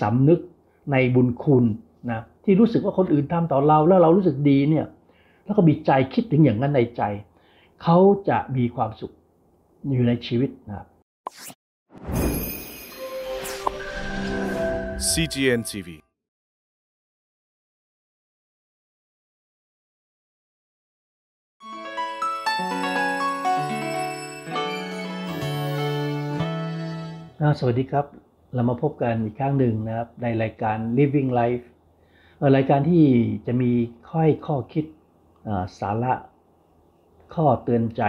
สำนึกในบุญคุณนะที่รู้สึกว่าคนอื่นทำต่อเราแล้วเรารู้สึกดีเนี่ยแล้วก็มีใจคิดถึงอย่างนั้นในใจ เขาจะมีความสุขอยู่ในชีวิตนะครับ CGN TV อ่าสวัสดีครับ เรามาพบกันอีกครั้งหนึ่งนะครับ ในรายการ Living Life รายการที่จะมีค่อยข้อคิดสาระ ข้อเตือนใจ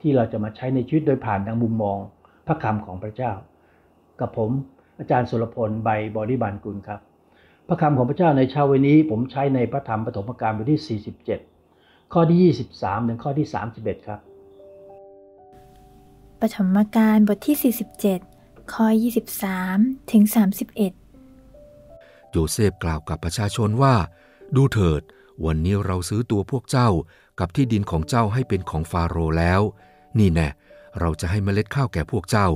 ที่เราจะมาใช้ในชีวิตโดยผ่านทางมุมมอง พระคำของพระเจ้า กับผมอาจารย์สุรพลใบบอดี้บันกุลครับ พระคำของพระเจ้าในเช้าวันนี้ผมใช้ในพระธรรมปฐมกาลบทที่ 47 ข้อที่ 23 ถึงข้อที่ 31 ครับปฐมกาลบทที่ 47 ข้อ 23 ถึง 31 โยเซฟกล่าวกับประชาชนว่า ดูเถิด วันนี้เราซื้อตัวพวกเจ้ากับที่ดินของเจ้าให้เป็นของฟาโรแล้ว นี่แน่เราจะให้เมล็ดข้าวแก่พวกเจ้า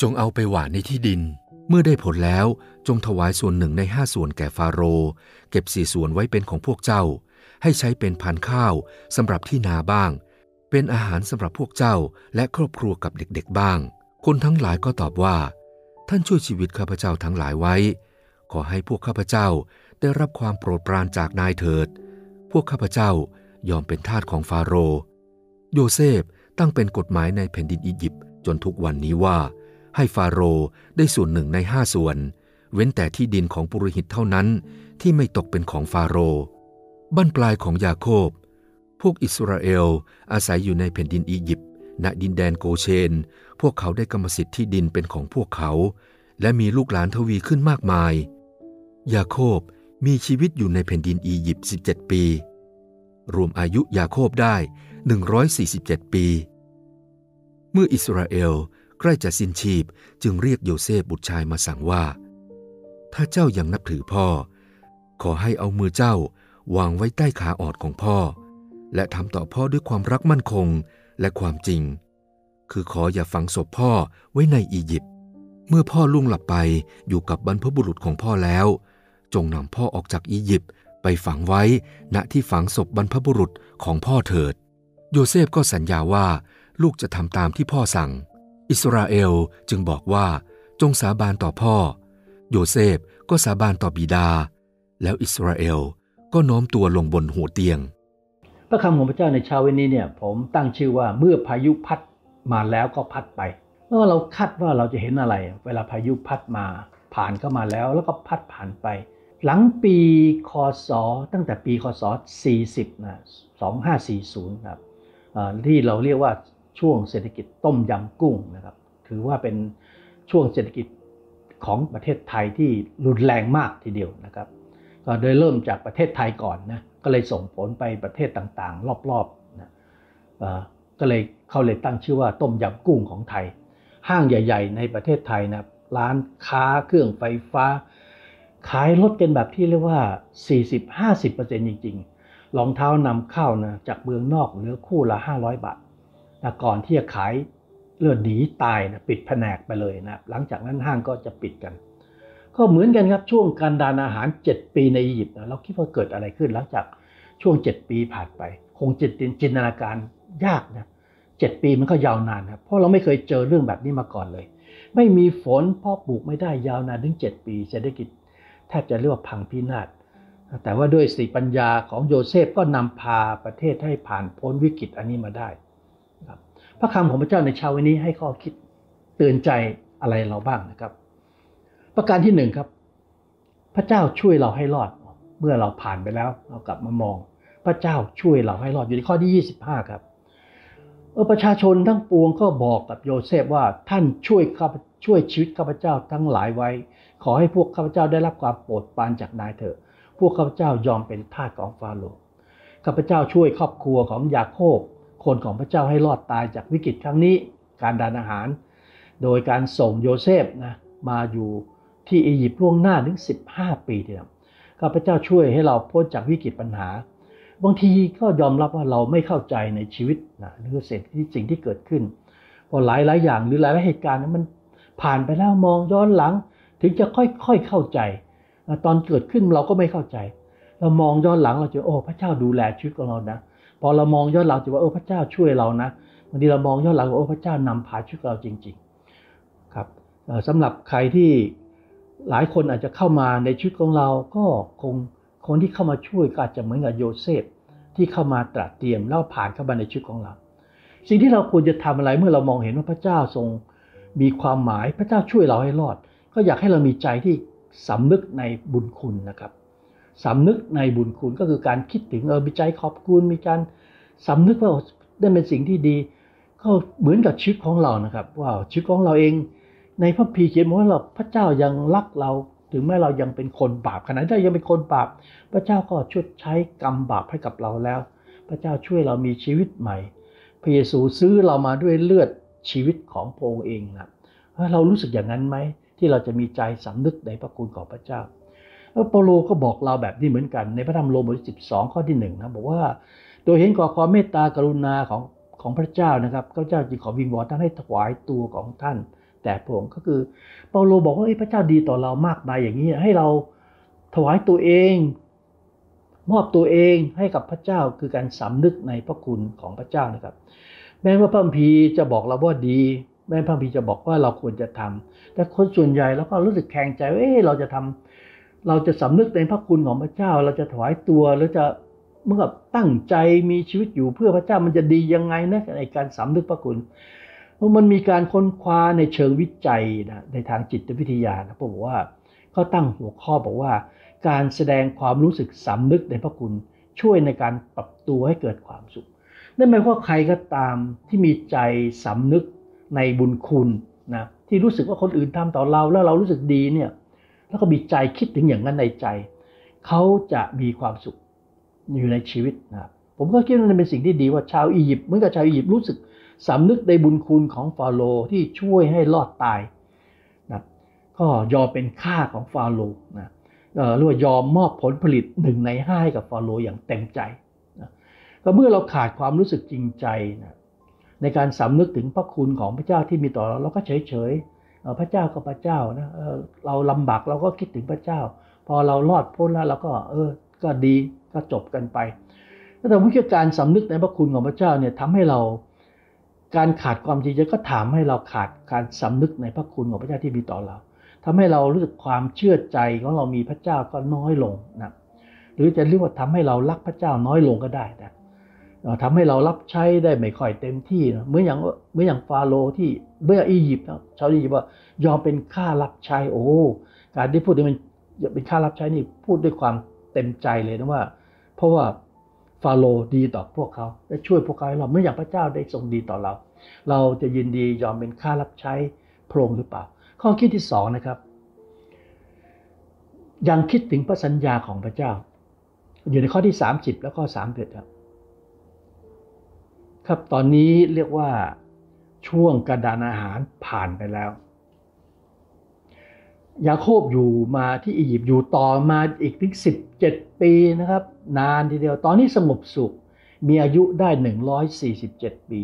จงเอาไปหว่านในที่ดิน เมื่อได้ผลแล้วจงถวายส่วนหนึ่งในห้าส่วนแก่ฟาโร เก็บสี่ส่วนไว้เป็นของพวกเจ้า ให้ใช้เป็นพันข้าวสำหรับที่นาบ้าง เป็นอาหารสำหรับพวกเจ้าและครอบครัวกับเด็กๆบ้าง คนทั้งหลายก็ตอบว่า ท่านช่วยชีวิตข้าพเจ้าทั้งหลายไว้ ขอให้พวกข้าพเจ้าได้รับความโปรดปรานจากนายเถิด พวกข้าพเจ้ายอมเป็นทาสของฟาโรห์โยเซฟตั้งเป็นกฎหมายในแผ่นดินอียิปต์จนทุกวันนี้ว่า ให้ฟาโรห์ได้ส่วนหนึ่งในห้าส่วน เว้นแต่ที่ดินของปุโรหิตเท่านั้นที่ไม่ตกเป็นของฟาโรห์บ้านปลายของยาโคบ พวกอิสราเอลอาศัยอยู่ในแผ่นดินอียิปต์ ณดินแดนโกเชน พวกเขาได้กรรมสิทธิ์ที่ดินเป็นของพวกเขา และมีลูกหลานทวีขึ้นมากมาย ยาโคบมีชีวิตอยู่ในแผ่นดินอียิปต์ 17 ปี รวมอายุยาโคบได้ 147 ปี เมื่ออิสราเอลใกล้จะสิ้นชีพจึงเรียกโยเซฟบุตรชายมาสั่งว่า ถ้าเจ้ายังนับถือพ่อ ขอให้เอามือเจ้าวางไว้ใต้ขาออดของพ่อ และทำต่อพ่อด้วยความรักมั่นคง และความจริง คือขออย่าฝังศพพ่อไว้ในอียิปต์เมื่อพ่อลุ่งหลับไปอยู่กับบรรพบุรุษของพ่อแล้ว จงนำพ่อออกจากอียิปต์ไปฝังไว้ณที่ฝังศพบรรพบุรุษของพ่อเถิด โยเซฟก็สัญญาว่าลูกจะทำตามที่พ่อสั่ง อิสราเอลจึงบอกว่า จงสาบานต่อพ่อ โยเซฟก็สาบานต่อบิดา แล้วอิสราเอลก็น้อมตัวลงบนหัวเตียง พระคำของพระเจ้าในเช้าวันนี้เนี่ยผมตั้งชื่อว่าเมื่อพายุพัดมาแล้วก็พัดไปแล้วเราคาดว่าเราจะเห็นอะไร เวลาพายุพัดมา ผ่านเข้ามาแล้วแล้วก็พัดผ่านไป หลังปีคศตั้งแต่ปีคศ 40นะ2540ครับที่เราเรียกว่าช่วงเศรษฐกิจต้มยำกุ้งนะครับ ถือว่าเป็นช่วงเศรษฐกิจของประเทศไทยที่รุนแรงมากทีเดียวนะครับ ก็โดยเริ่มจากประเทศไทยก่อนนะก็เลยส่งผลไปประเทศต่างๆ รอบๆนะก็เลยเขาเลยตั้งชื่อว่าต้มยำกุ้งของไทย ห้างใหญ่ ๆ ในประเทศไทยนะร้านค้าเครื่องไฟฟ้า ขายรถกันแบบที่เรียกว่า 40-50%จริงๆรองเท้านำเข้านะจากเมืองนอกเหลือคู่ละ 500 บาทนะก่อนที่จะขายเลือดหนีตายนะปิดแผนกไปเลยนะหลังจากนั้นห้างก็จะปิดกัน ก็เหมือนกันครับช่วงการดานอาหาร 7 ปีในอียิปต์เราคิดว่าเกิดอะไรขึ้นหลังจากช่วง 7 ปีผ่านไป คงจิตจินตนาการยากนะเจ็ดปีมันก็ยาวนานครับเพราะเราไม่เคยเจอเรื่องแบบนี้มาก่อนเลย ไม่มีฝนพ่อปลูกไม่ได้ยาวนานถึง 7 ปีเศรษฐกิจแทบจะเรียกว่าพังพินาศแต่ว่าด้วยสติปัญญาของโยเซฟก็นำพาประเทศให้ผ่านพ้นวิกฤตอันนี้มาได้ครับพระคำของพระเจ้าในเช้าวันนี้ให้ข้อคิดเตือนใจอะไรเราบ้างนะครับ ประการที่หนึ่งครับ พระเจ้าช่วยเราให้รอด เมื่อเราผ่านไปแล้วเรากลับมามอง พระเจ้าช่วยเราให้รอดอยู่ในข้อที่ 25 ครับเออประชาชนทั้งปวงก็บอกกับโยเซฟว่าท่านช่วยข้าช่วยชีวิตข้าพเจ้าทั้งหลายไว้ ขอให้พวกข้าพเจ้าได้รับความโปรดปรานจากนายเถอะ พวกข้าพเจ้ายอมเป็นทาสของฟาโรห์ข้าพเจ้าช่วยครอบครัวของยาโคบคนของพระเจ้าให้รอดตายจากวิกฤตครั้งนี้ การดานอาหาร โดยการส่งโยเซฟนะมาอยู่ ที่อียิปต์ล่วงหน้าถึง 15 ปีทีเดียวข้าพเจ้าช่วยให้เราพ้นจากวิกฤตปัญหา บางทีก็ยอมรับว่าเราไม่เข้าใจในชีวิตนะหรือสิ่งที่สิ่งที่เกิดขึ้นพอหลายหลายอย่างหรือหลายหลายเหตุการณ์มันผ่านไปแล้วมองย้อนหลัง ถึงจะค่อยๆเข้าใจ ตอนเกิดขึ้นเราก็ไม่เข้าใจ เรามองย้อนหลังเราจะโอ้พระเจ้าดูแลชีวิตของเรานะพอเรามองย้อนหลังจะว่าโอ้พระเจ้าช่วยเรานะบางทีเรามองย้อนหลังว่าโอ้พระเจ้านำพาชีวิตเราจริง ๆ ครับสำหรับใครที่ หลายคนอาจจะเข้ามาในชีวิตของเราก็คงคนที่เข้ามาช่วยก็อาจจะเหมือนกับโยเซฟที่เข้ามาตรัสเตรียมแล้วผ่านเข้ามาในชีวิตของเรา สิ่งที่เราควรจะทำอะไรเมื่อเรามองเห็นว่าพระเจ้าทรงมีความหมายพระเจ้าช่วยเราให้รอด ก็อยากให้เรามีใจที่สำนึกในบุญคุณนะครับสำนึกในบุญคุณก็คือการคิดถึงเออมีใจขอบคุณมีการสำนึกว่าได้เป็นสิ่งที่ดี ก็เหมือนกับชีวิตของเรานะครับว่าชีวิตของเราเอง ในพระพีเขียนว่าเราพระเจ้ายังรักเราถึงแม้เรายังเป็นคนบาปขณะที่ยังเป็นคนบาป พระเจ้าก็ชดใช้กรรมบาปให้กับเราแล้ว พระเจ้าช่วยเรามีชีวิตใหม่ พระเยซูซื้อเรามาด้วยเลือดชีวิตของพระองค์เองนะเรารู้สึกอย่างนั้นไหมที่เราจะมีใจสำนึกในพระคุณของพระเจ้าแล้วเปโลก็บอกเราแบบนี้เหมือนกัน ในพระธรรมโรมบทที่12ข้อที่1นะบอกว่า โดยเห็นก่อความเมตตากรุณาของของพระเจ้านะครับพระเจ้าจึงขอวิงวอนท่านให้ถวายตัวของท่าน แต่พระองค์ก็คือเปาโลบอกว่าพระเจ้าดีต่อเรามากมายอย่างนี้ให้เราถวายตัวเอง มอบตัวเองให้กับพระเจ้าคือการสำนึกในพระคุณของพระเจ้านะครับ แม้ว่าพระคัมภีร์จะบอกเราว่าดี แม้พระคัมภีร์จะบอกว่าเราควรจะทำแต่คนส่วนใหญ่เราก็รู้สึกแข็งใจว่าเออเราจะทำเราจะสำนึกในพระคุณของพระเจ้า เราจะถวายตัวแล้วจะเมื่อตั้งใจมีชีวิตอยู่เพื่อพระเจ้ามันจะดียังไงนะในการสำนึกพระคุณ เพราะมันมีการค้นคว้าในเชิงวิจัยนะในทางจิตวิทยานะบอกว่าเขาตั้งหัวข้อบอกว่า การแสดงความรู้สึกสำนึกในพระคุณช่วยในการปรับตัวให้เกิดความสุขนั่นหมายความว่าใครก็ตามที่มีใจสำนึกในบุญคุณนะที่รู้สึกว่าคนอื่นทำต่อเราแล้วเรารู้สึกดีเนี่ยแล้วก็มีใจคิดถึงอย่างนั้นในใจ เขาจะมีความสุขอยู่ในชีวิตนะผมก็คิดว่ามันเป็นสิ่งที่ดีว่าชาวอียิปต์เหมือนกับชาวอียิปต์รู้สึก สำนึกในบุญคุณของฟาโรห์ที่ช่วยให้รอดตายนะก็ยอมเป็นค่าของฟาโรห์นะหรือว่ายอมมอบผลผลิตหนึ่งในห้าให้กับฟาโรห์อย่างเต็มใจนะก็เมื่อเราขาดความรู้สึกจริงใจนะในการสำนึกถึงพระคุณของพระเจ้าที่มีต่อเราเราก็เฉยเฉยพระเจ้าก็พระเจ้านะเราลำบากเราก็คิดถึงพระเจ้า พอเรารอดพ้นแล้วเราก็เออก็ดีก็จบกันไปแต่วิธีการสำนึกในพระคุณของพระเจ้าเนี่ยทำให้เรา การขาดความจริงใจก็ถามให้เราขาดการสำนึกในพระคุณของพระเจ้าที่มีต่อเราทำให้เรารู้สึกความเชื่อใจของเรามีพระเจ้าก็น้อยลงนะหรือจะเรียกว่าทำให้เรารักพระเจ้าน้อยลงก็ได้นะทำให้เรารับใช้ได้ไม่ค่อยเต็มที่นะเหมือนอย่างเหมือนอย่างฟาโรห์ที่เมื่ออียิปต์นะชาวอียิปต์ว่ายอมเป็นค่ารับใช้โอ้การที่พูดมันเป็นค่ารับใช้นี่พูดด้วยความเต็มใจเลยนะว่า เพราะว่า ฟาโรดีต่อพวกเขาและช่วยพวกเขาเราเมื่ออย่างพระเจ้าได้ทรงดีต่อเรา เราจะยินดียอมเป็นค่ารับใช้พระองค์หรือเปล่า ข้อคิดที่สองนะครับ ยังคิดถึงพระสัญญาของพระเจ้า อยู่ในข้อที่ 30 แล้วก็31ครับครับตอนนี้เรียกว่าช่วงกระดานอาหารผ่านไปแล้ว ยาโคบอยู่มาที่อียิปต์อยู่ต่อมาอีกถึง17 ปีนะครับ นานทีเดียวตอนนี้สงบสุขมีอายุได้ 147 ปี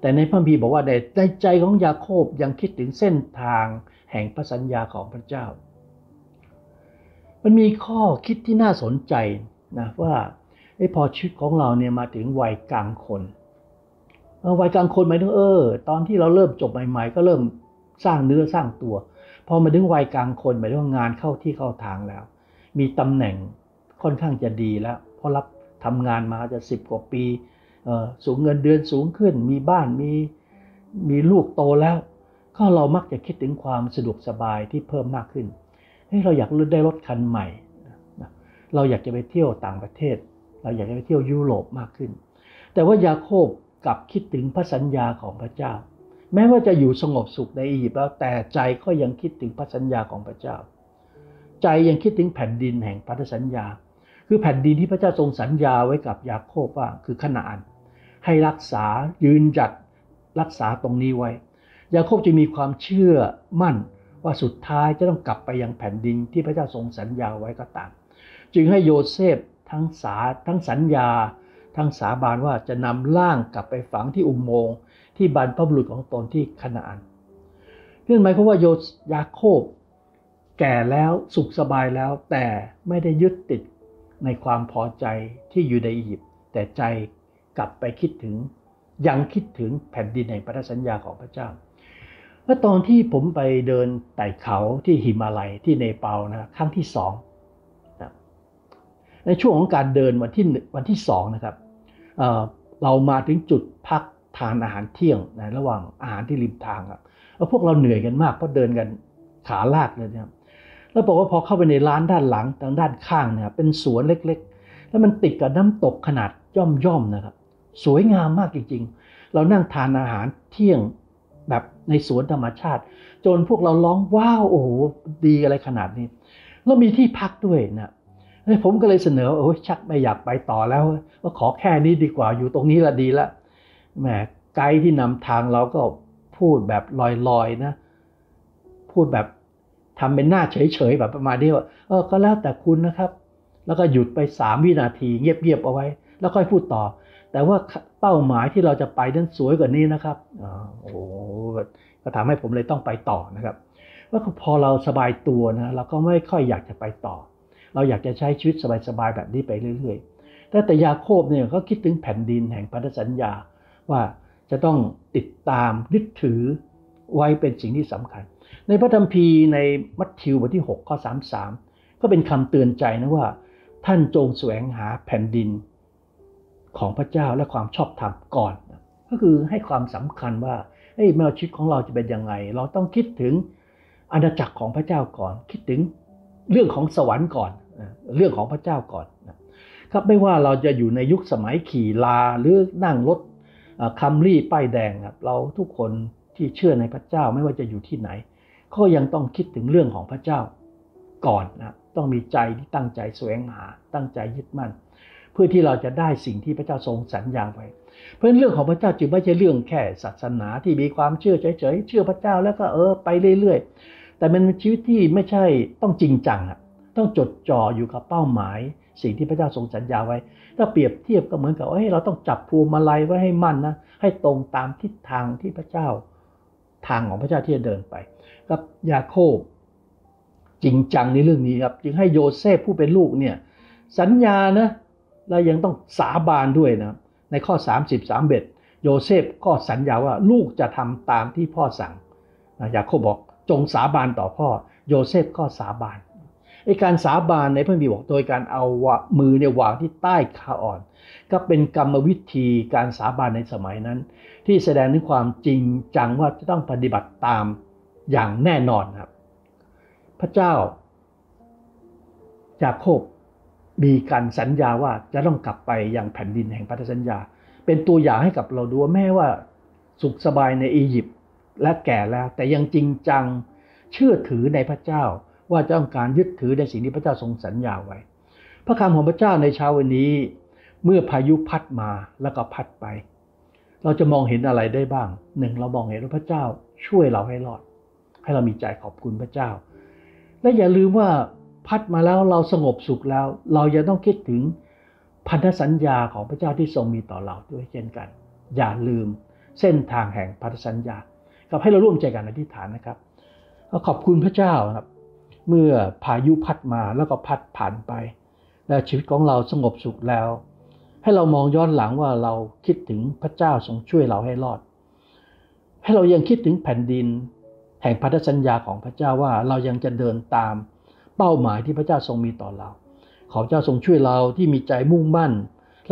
แต่ในพระบีบอกว่าในใจของยาโคบยังคิดถึงเส้นทางแห่งพระสัญญาของพระเจ้า มันมีข้อคิดที่น่าสนใจนะว่าไอ้พอชีวิตของเราเนี่ยมาถึงวัยกลางคนวัยกลางคนหมายถึงเออ ตอนที่เราเริ่มจบใหม่ ๆ ก็เริ่มสร้างเนื้อสร้างตัว พอมาถึงวัยกลางคนหมายถึงว่างานเข้าที่เข้าทางแล้ว มีตำแหน่งค่อนข้างจะดีแล้วเพราะรับทำงานมาจะสิบกว่าปีสูงเงินเดือนสูงขึ้น มีบ้านมีมีลูกโตแล้ว ก็เรามักจะคิดถึงความสะดวกสบายที่เพิ่มมากขึ้นเฮ้ยเราอยากได้รถคันใหม่เราอยากจะไปเที่ยวต่างประเทศ เราอยากจะไปเที่ยวยุโรปมากขึ้น แต่ว่ายาโคบกับคิดถึงพระสัญญาของพระเจ้า แม้ว่าจะอยู่สงบสุขในอียิปต์แล้วแต่ใจก็ยังคิดถึงพระสัญญาของพระเจ้า ใจยังคิดถึงแผ่นดินแห่งพันธสัญญา คือแผ่นดินที่พระเจ้าทรงสัญญาไว้กับยาโคบว่าคือขนาน ให้รักษายืนจัดรักษาตรงนี้ไว้ ยาโคบจะมีความเชื่อมั่นว่าสุดท้ายจะต้องกลับไปยังแผ่นดินที่พระเจ้าทรงสัญญาไว้ก็ตาม จึงให้โยเซฟทั้งสาทั้งสัญญา ทั้งสาบานว่าจะนำร่างกลับไปฝังที่อุโมงค์ที่บรรพบุรุษของตนที่คณาอันเรื่องหมายความว่าโยยาโคบ แก่แล้วสุขสบายแล้ว แต่ไม่ได้ยึดติดในความพอใจที่อยู่ในอียิปต์แต่ใจกลับไปคิดถึงยังคิดถึงแผ่นดินแห่งพันธสัญญาของพระเจ้าเมื่อตอนที่ผมไปเดินไต่เขาที่หิมาลัยที่เนปาลนะครั้งที่สองในช่วงของการเดินวันที่วันที่สองนะครับ เรามาถึงจุดพักทานอาหารเที่ยงนะระหว่างอาหารที่ริมทางครับแล้วพวกเราเหนื่อยกันมากเพราะเดินกันขาลากเลยนะครับแล้วบอกว่าพอเข้าไปในร้านด้านหลังทางด้านข้างเนะครับเป็นสวนเล็กๆ แล้วมันติดกับน้ำตกขนาดย่อมๆนะครับ สวยงามมากจริงๆ เรานั่งทานอาหารเที่ยงแบบในสวนธรรมชาติ จนพวกเราร้องว้าวโอ้โหดีอะไรขนาดนี้ แล้วมีที่พักด้วยนะ ผมก็เลยเสนอโอ้ยชักไม่อยากไปต่อแล้วว่าขอแค่นี้ดีกว่าอยู่ตรงนี้ละดีละแหมไกด์ที่นำทางเราก็พูดแบบลอยๆนะ พูดแบบทำเป็นหน้าเฉยๆแบบประมาณนี้ว่าเออก็แล้วแต่คุณนะครับ แล้วก็หยุดไปสามวินาทีเงียบๆเอาไว้ แล้วค่อยพูดต่อ แต่ว่าเป้าหมายที่เราจะไปนั้นสวยกว่านี้นะครับอ๋อโอ้ก็ทำให้ผมเลยต้องไปต่อนะครับว่าพอเราสบายตัวนะเราก็ไม่ค่อยอยากจะไปต่อ เราอยากจะใช้ชีวิตสบายๆแบบนี้ไปเรื่อยๆ แต่แต่ยาโคบเนี่ยเขาคิดถึงแผ่นดินแห่งพันธสัญญาว่าจะต้องติดตามยึดถือไว้เป็นสิ่งที่สำคัญ ในพระธรรมพีในมัทธิวบทที่6ข้อ33 ก็เป็นคำเตือนใจนะว่า ท่านจงแสวงหาแผ่นดินของพระเจ้าและความชอบธรรมก่อน ก็คือให้ความสำคัญว่าเฮ้ยแมวชีวิตของเราจะเป็นยังไง เราต้องคิดถึงอาณาจักรของพระเจ้าก่อน คิดถึง เรื่องของสวรรค์ก่อน เรื่องของพระเจ้าก่อนครับไม่ว่าเราจะอยู่ในยุคสมัยขี่ลาหรือนั่งรถคัมรี่ป้ายแดงครับเราทุกคนที่เชื่อในพระเจ้าไม่ว่าจะอยู่ที่ไหน ก็ยังต้องคิดถึงเรื่องของพระเจ้าก่อนนะต้องมีใจที่ตั้งใจแสวงหาตั้งใจยึดมั่น เพื่อที่เราจะได้สิ่งที่พระเจ้าทรงสัญญาไว้ เพราะเรื่องของพระเจ้าจึงไม่ใช่เรื่องแค่ศาสนาที่มีความเชื่อเฉยๆเชื่อพระเจ้าแล้วก็เออไปเรื่อยๆ แต่มันเป็นชีวิตที่ไม่ใช่ต้องจริงจังอะต้องจดจ่ออยู่กับเป้าหมาย สิ่งที่พระเจ้าทรงสัญญาไว้ ถ้าเปรียบเทียบก็เหมือนกับเฮ้ยเราต้องจับพวงมาลัยไว้ให้มั่นนะให้ตรงตามทิศทางที่พระเจ้าทางของพระเจ้าที่จะเดินไป กับยาโคบจริงจังในเรื่องนี้ครับจึงให้โยเซฟผู้เป็นลูกเนี่ยสัญญานะแล้วยังต้องสาบานด้วยนะในข้อ33เบ็ดโยเซฟก็สัญญาว่าลูกจะทำตามที่พ่อสั่งยาโคบบอก จงสาบานต่อพ่อ โยเซฟก็สาบานไอการสาบานในพระคัมภีร์บอกโดยการเอามือเนี่ยวางที่ใต้ขาอ่อน ก็เป็นกรรมวิธีการสาบานในสมัยนั้น ที่แสดงถึงความจริงจังว่าจะต้องปฏิบัติตามอย่างแน่นอนครับ พระเจ้ายาโคบมีการสัญญาว่าจะต้องกลับไปยังแผ่นดินแห่งพันธสัญญา เป็นตัวอย่างให้กับเราดูว่าแม้ว่าสุขสบายในอียิปต์ และแก่แล้ว แต่ยังจริงจังเชื่อถือในพระเจ้า ว่าจะต้องการยึดถือในสิ่งที่พระเจ้าทรงสัญญาไว้ พระคำของพระเจ้าในเช้าวันนี้ เมื่อพายุพัดมาแล้วก็พัดไป เราจะมองเห็นอะไรได้บ้างหนึ่งเรามองเห็นว่าพระเจ้าช่วยเราให้รอด ให้เรามีใจขอบคุณพระเจ้า และอย่าลืมว่าพัดมาแล้วเราสงบสุขแล้ว เรายังต้องคิดถึงพันธสัญญาของพระเจ้าที่ทรงมีต่อเราด้วยเช่นกัน อย่าลืมเส้นทางแห่งพันธสัญญา กับให้เราร่วมใจกันอธิษฐานนะครับขอบคุณพระเจ้าครับ เมื่อพายุพัดมาแล้วก็พัดผ่านไป และชีวิตของเราสงบสุขแล้ว ให้เรามองย้อนหลังว่าเราคิดถึงพระเจ้าทรงช่วยเราให้รอด ให้เรายังคิดถึงแผ่นดิน แห่งพันธสัญญาของพระเจ้าว่าเรายังจะเดินตามเป้าหมายที่พระเจ้าทรงมีต่อเรา ขอเจ้าทรงช่วยเราที่มีใจมุ่งมั่น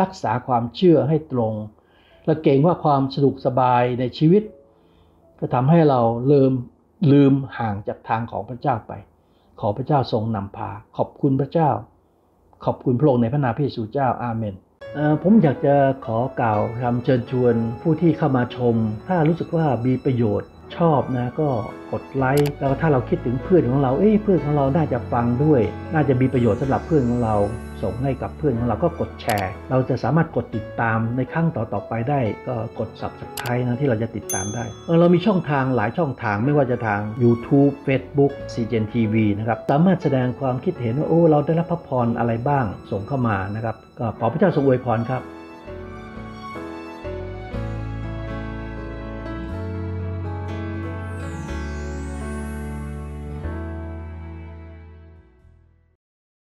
รักษาความเชื่อให้ตรง และเก่งว่าความสะดวกสบายในชีวิต จะทำให้เราลืมลืมห่างจากทางของพระเจ้าไป ขอพระเจ้าทรงนำพา ขอบคุณพระเจ้า ขอบคุณพระองค์ในพระนามพระเยซูเจ้าอาเมนผมอยากจะขอกล่าวคำเชิญชวนผู้ที่เข้ามาชม ถ้ารู้สึกว่ามีประโยชน์ ชอบนะก็กดไลค์แล้วถ้าเราคิดถึงเพื่อนของเราเอ้ยเพื่อนของเราน่าจะฟังด้วย น่าจะมีประโยชน์สำหรับเพื่อนของเรา ส่งให้กับเพื่อนของเราก็กดแชร์ เราจะสามารถกดติดตามในครั้งต่อๆไปได้ ก็กด subscribe นะที่เราจะติดตามได้เรามีช่องทางหลายช่องทางไม่ว่าจะทาง YouTube Facebook CGN TV นะครับสามารถแสดงความคิดเห็นว่าโอ้เราได้รับพระพรอะไรบ้างส่งเข้ามานะครับก็ขอพระเจ้าทรงอวยพรครับ